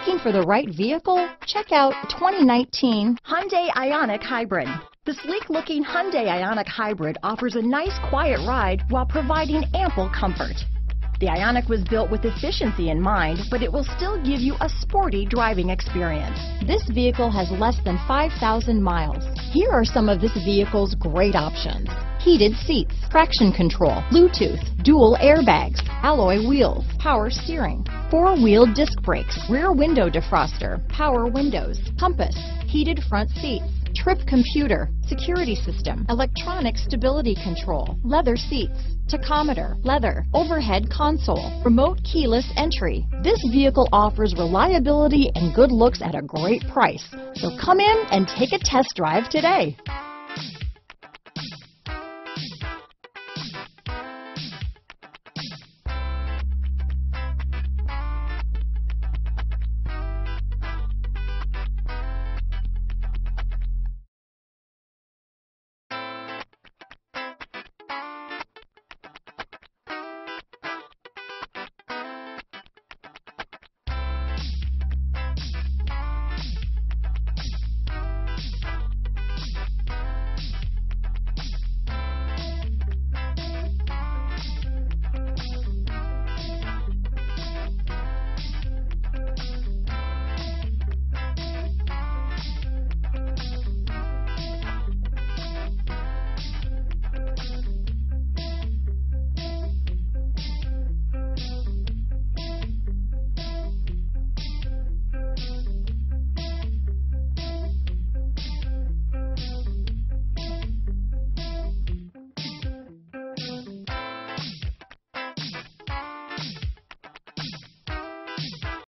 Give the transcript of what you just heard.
Looking for the right vehicle? Check out 2019 Hyundai Ioniq Hybrid. The sleek-looking Hyundai Ioniq Hybrid offers a nice quiet ride while providing ample comfort. The Ioniq was built with efficiency in mind, but it will still give you a sporty driving experience. This vehicle has less than 5,000 miles. Here are some of this vehicle's great options. Heated seats, traction control, Bluetooth, dual airbags, alloy wheels, power steering, four-wheel disc brakes, rear window defroster, power windows, compass, heated front seats, trip computer, security system, electronic stability control, leather seats, tachometer, leather, overhead console, remote keyless entry. This vehicle offers reliability and good looks at a great price. So come in and take a test drive today.